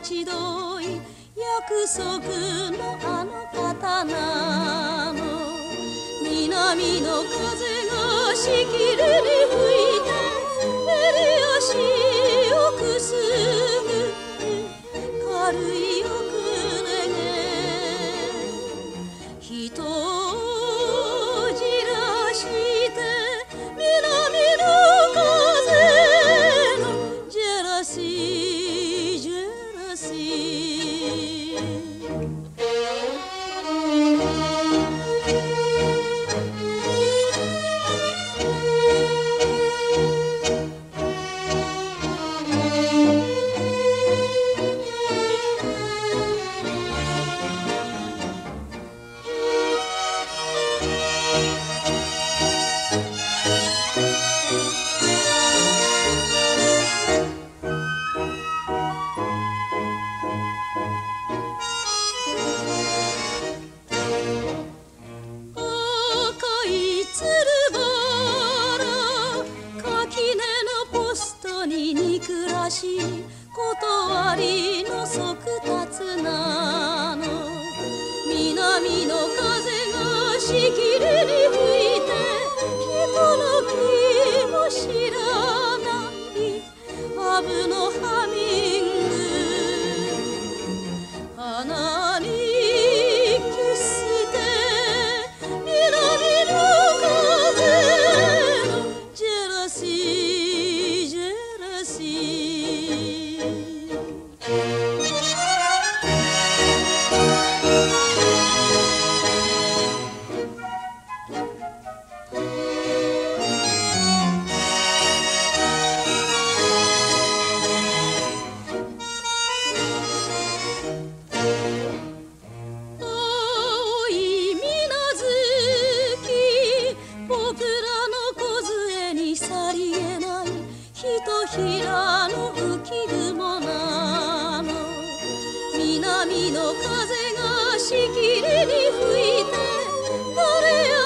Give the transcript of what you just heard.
ちどい約束のあの方なの南の風が敷き南の風がしきりに吹いて人の気も知らない。アブのハミング花にキスで南の風のジェラシーえない。ひとひらの浮雲なの。南の風がしきりに吹いて誰